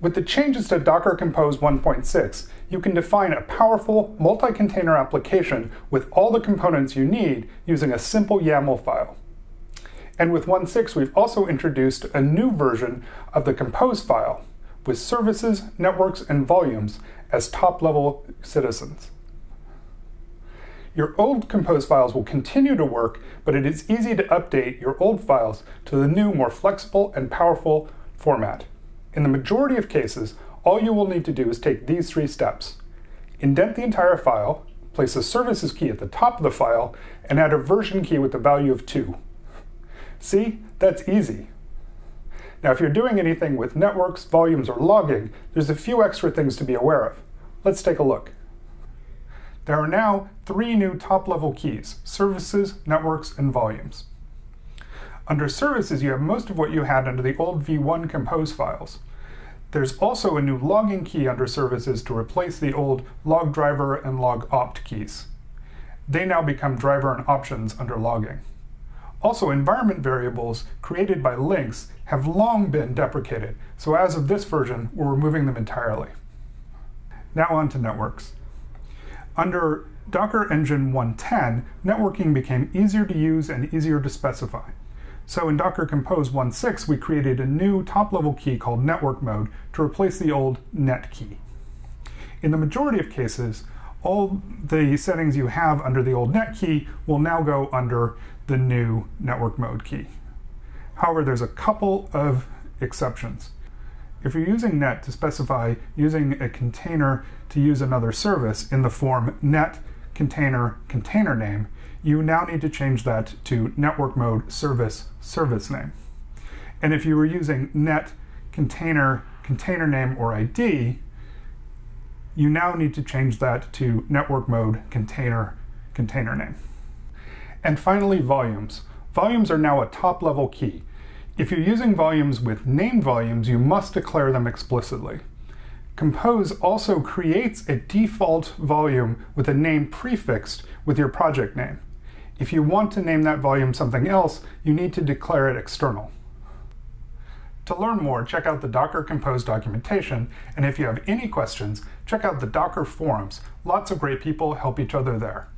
With the changes to Docker Compose 1.6, you can define a powerful multi-container application with all the components you need using a simple YAML file. And with 1.6, we've also introduced a new version of the Compose file with services, networks, and volumes as top-level citizens. Your old Compose files will continue to work, but it is easy to update your old files to the new, more flexible and powerful format. In the majority of cases, all you will need to do is take these three steps. Indent the entire file, place a services key at the top of the file, and add a version key with the value of 2. See? That's easy. Now, if you're doing anything with networks, volumes, or logging, there's a few extra things to be aware of. Let's take a look. There are now three new top-level keys, services, networks, and volumes. Under services, you have most of what you had under the old v1 compose files. There's also a new logging key under services to replace the old log driver and log opt keys. They now become driver and options under logging. Also, environment variables created by links have long been deprecated, so as of this version, we're removing them entirely. Now on to networks. Under Docker Engine 1.10, networking became easier to use and easier to specify. So in Docker Compose 1.6, we created a new top-level key called network mode to replace the old net key. In the majority of cases, all the settings you have under the old net key will now go under the new network mode key. However, there's a couple of exceptions. If you're using net to specify using a container to use another service in the form net container container name, you now need to change that to network mode service service name. And if you were using net container container name or ID, you now need to change that to network mode container container name. And finally, volumes. Volumes are now a top level key. If you're using volumes with named volumes, you must declare them explicitly. Compose also creates a default volume with a name prefixed with your project name. If you want to name that volume something else, you need to declare it external. To learn more, check out the Docker Compose documentation, and if you have any questions, check out the Docker forums. Lots of great people help each other there.